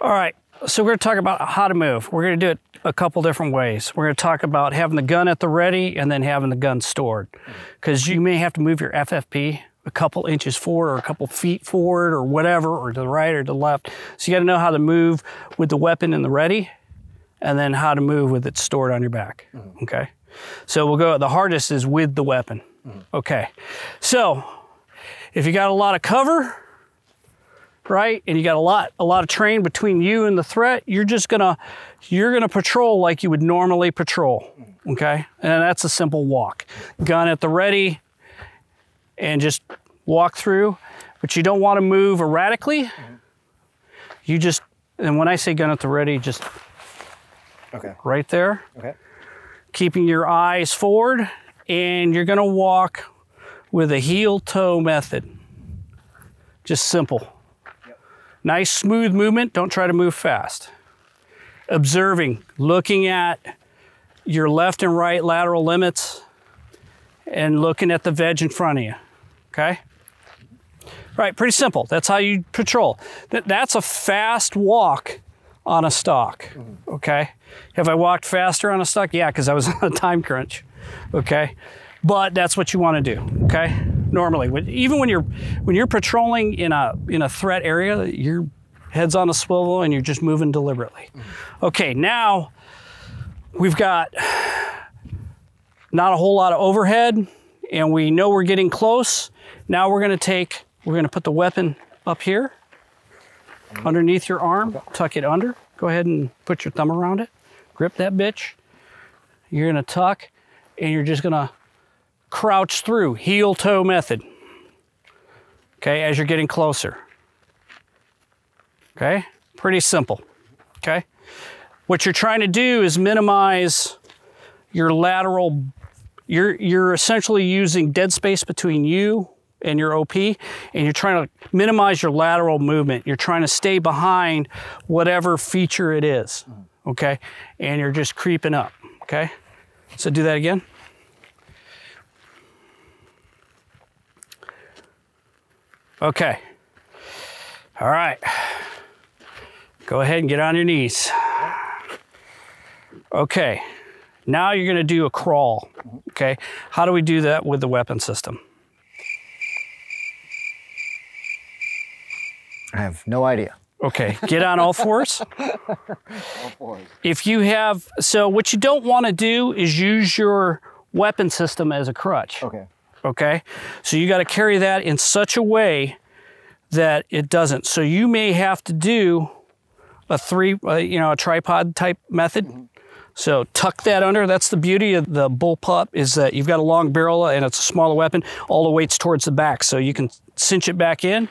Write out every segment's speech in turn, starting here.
All right, so we're gonna talk about how to move. We're gonna do it a couple different ways. We're gonna talk about having the gun at the ready and then having the gun stored. Because you may have to move your FFP a couple inches forward or a couple feet forward or whatever, or to the right or to the left. So you gotta know how to move with the weapon in the ready and then how to move with it stored on your back, mm. okay? So we'll go, the hardest is with the weapon. Mm. Okay, so if you got a lot of cover, right, and you got a lot, a lot of terrain between you and the threat, you're just gonna, you're gonna patrol like you would normally patrol, okay? And that's a simple walk. Gun at the ready, and just walk through, but you don't wanna move erratically. You just, and when I say gun at the ready, just Okay. right there Okay. keeping your eyes forward, and you're gonna walk with a heel toe method. Just simple. Nice smooth movement, don't try to move fast. Observing, looking at your left and right lateral limits, and looking at the veg in front of you. Okay? Right, pretty simple. That's how you patrol. That, that's a fast walk on a stalk. Mm-hmm. Okay? Have I walked faster on a stalk? Yeah, because I was on a time crunch. Okay? But that's what you want to do. Okay? Normally, even when you're when you're patrolling in a in a threat area, your head's on a swivel and you're just moving deliberately. Okay, now we've got not a whole lot of overhead and we know we're getting close. Now we're gonna take, we're gonna put the weapon up here underneath your arm, tuck it under. Go ahead and put your thumb around it. Grip that bitch. You're gonna tuck and you're just gonna crouch through, heel toe method. Okay, as you're getting closer. Okay, pretty simple. Okay, what you're trying to do is minimize your lateral you're you're essentially using dead space between you and your OP and you're trying to minimize your lateral movement. You're trying to stay behind whatever feature it is. Okay? And you're just creeping up, okay? So do that again. Okay. All right. Go ahead and get on your knees. Okay. Now you're gonna do a crawl, okay? How do we do that with the weapon system? I have no idea. Okay, get on all fours. all fours. If you have, so what you don't wanna do is use your weapon system as a crutch, Okay. Okay? So you gotta carry that in such a way that it doesn't. So you may have to do a three, uh, you know, a tripod type method. So tuck that under. That's the beauty of the bullpup is that you've got a long barrel and it's a smaller weapon. All the weight's towards the back, so you can cinch it back in.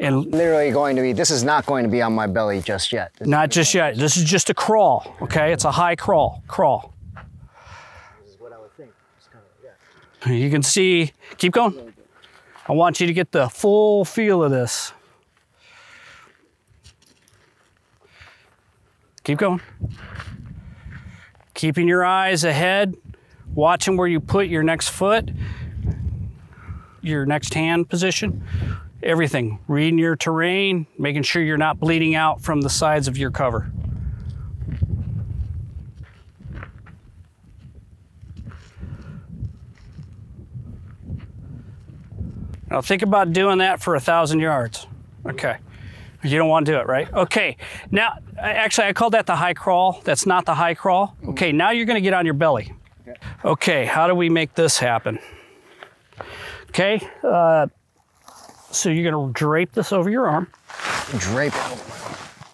And Literally going to be. This is not going to be on my belly just yet. This- not just yet. This is just a crawl. Okay, it's a high crawl. Crawl. This is what I would think. Just kind of, yeah. You can see. Keep going. I want you to get the full feel of this. Keep going. Keeping your eyes ahead, watching where you put your next foot, your next hand position, everything. Reading your terrain, making sure you're not bleeding out from the sides of your cover. Now think about doing that for a thousand yards. Okay. You don't want to do it, right? Okay. Now, actually, I called that the high crawl. That's not the high crawl. Okay. Now you're going to get on your belly. Okay. How do we make this happen? Okay. Uh, so you're going to drape this over your arm, Drape.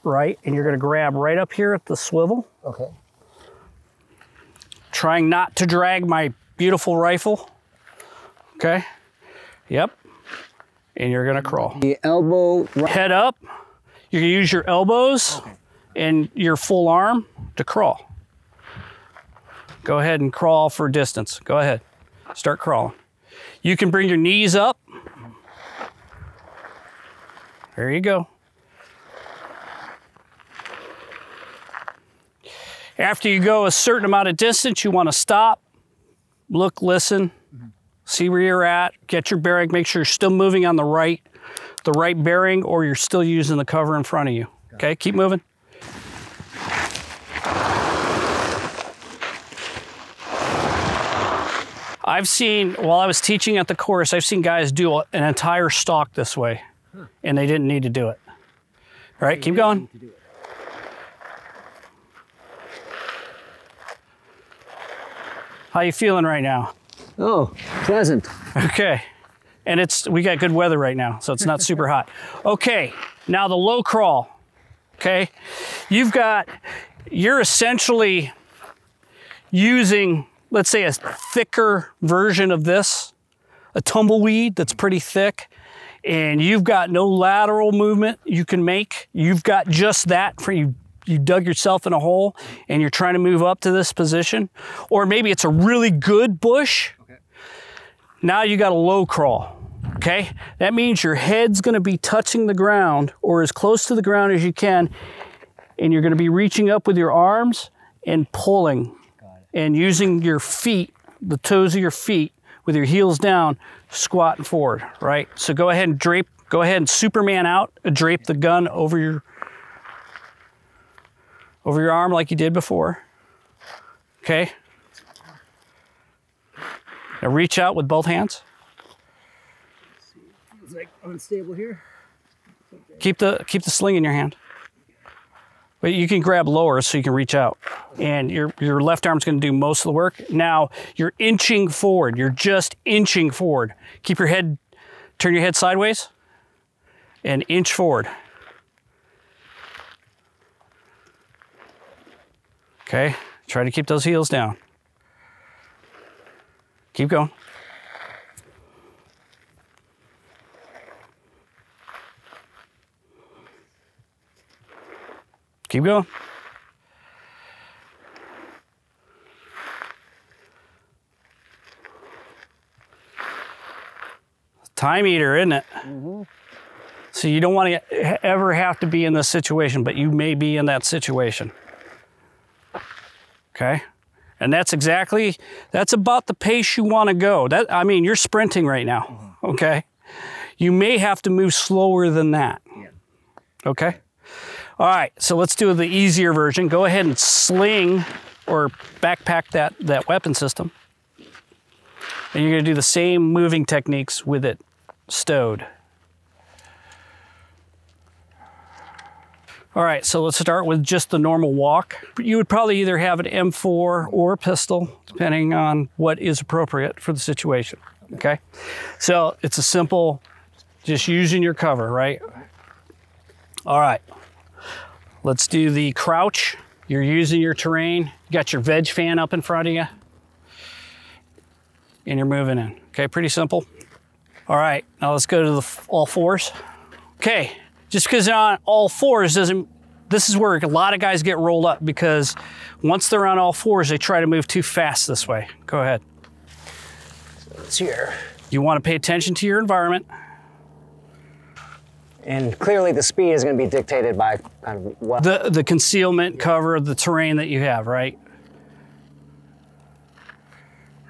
right? And you're going to grab right up here at the swivel, Okay. trying not to drag my beautiful rifle. Okay. Yep. And you're going to crawl. The elbow. Right. head up. You're gonna use your elbows and your full arm to crawl. Go ahead and crawl for distance. Go ahead. Start crawling. You can bring your knees up. There you go. After you go a certain amount of distance, you want to stop, look, listen, see where you're at, get your bearing, make sure you're still moving on the right the right bearing or you're still using the cover in front of you. Okay, keep moving. I've seen, while I was teaching at the course, I've seen guys do an entire stalk this way, and they didn't need to do it. All right, keep going. How you feeling right now? Oh, pleasant. Okay. And it's we got good weather right now, so it's not super hot. Okay. Now the low crawl. Okay. You've got you're essentially using let's say a thicker version of this, a tumbleweed that's pretty thick, and you've got no lateral movement you can make. You've got just that for you you dug yourself in a hole and you're trying to move up to this position. Or maybe it's a really good bush now you got a low crawl. Okay, that means your head's going to be touching the ground or as close to the ground as you can, and you're going to be reaching up with your arms and pulling and using your feet, the toes of your feet, with your heels down, squatting forward. Right. So go ahead and drape. Go ahead and Superman out. Drape the gun over your over your arm like you did before. Okay. Now reach out with both hands. It's like unstable here. Keep the keep the sling in your hand. But you can grab lower so you can reach out. And your your left arm's going to do most of the work. Now you're inching forward. You're just inching forward. Keep your head turn your head sideways and inch forward. Okay? Try to keep those heels down. Keep going. Keep going. Time eater, isn't it? Mm-hmm. So you don't want to ever have to be in this situation, but you may be in that situation. Okay? And that's exactly that's about the pace you want to go. That I mean, you're sprinting right now. Mm-hmm. Okay? You may have to move slower than that. Okay? All right, so let's do the easier version. Go ahead and sling or backpack that, that weapon system. And you're gonna do the same moving techniques with it stowed. All right, so let's start with just the normal walk. You would probably either have an M4 or a pistol, depending on what is appropriate for the situation. Okay, so it's a simple, just using your cover, right? All right, let's do the crouch. You're using your terrain. You got your veg fan up in front of you, and you're moving in. Okay, pretty simple. All right, now let's go to the all fours. Okay, just because they're on all fours doesn't, this is where a lot of guys get rolled up because once they're on all fours, they try to move too fast this way. Go ahead. It's here. You want to pay attention to your environment. And clearly the speed is going to be dictated by kind of what. The, the concealment cover, of the terrain that you have, right?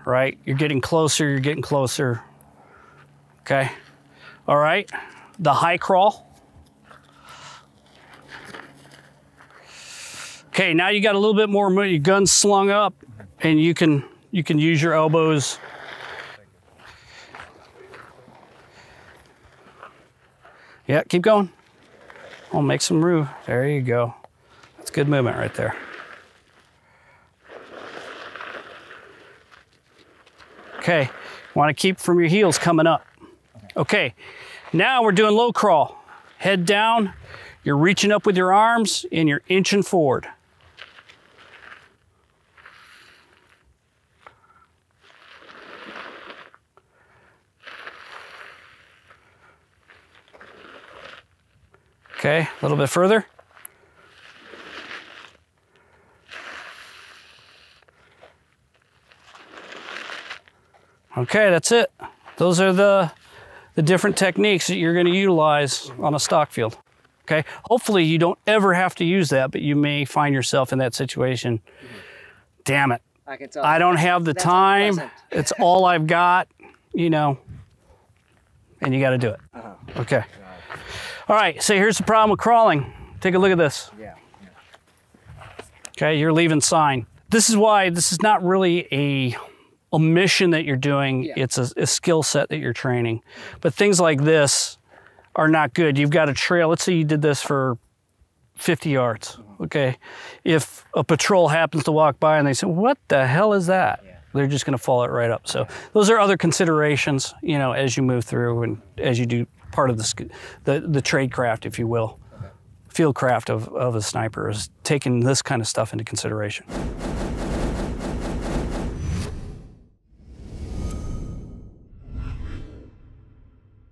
Right? You're getting closer, you're getting closer. Okay. All right. The high crawl. Okay, now you got a little bit more mo- your gun slung up and you can you can use your elbows. Yeah, keep going. I'll make some room. There you go. That's good movement right there. Okay, want to keep from your heels coming up. Okay, now we're doing low crawl. Head down, you're reaching up with your arms and you're inching forward. Okay, a little bit further. Okay, that's it. Those are the, the different techniques that you're going to utilize on a stalk field. Okay, hopefully you don't ever have to use that, but you may find yourself in that situation. Damn it. I can tell. I don't have the time. It's all I've got, you know, and you got to do it. Uh-huh. Okay. All right, so here's the problem with crawling. Take a look at this. Yeah. Okay, you're leaving sign. This is why this is not really a a mission that you're doing. Yeah. It's a, a skill set that you're training. But things like this are not good. You've got a trail. Let's say you did this for 50 yards. Uh-huh. Okay, if a patrol happens to walk by and they say, "What the hell is that?" Yeah. They're just going to follow it right up. So those are other considerations, you know, as you move through and as you do part of the the, the trade craft, if you will field craft of, of a sniper is taking this kind of stuff into consideration.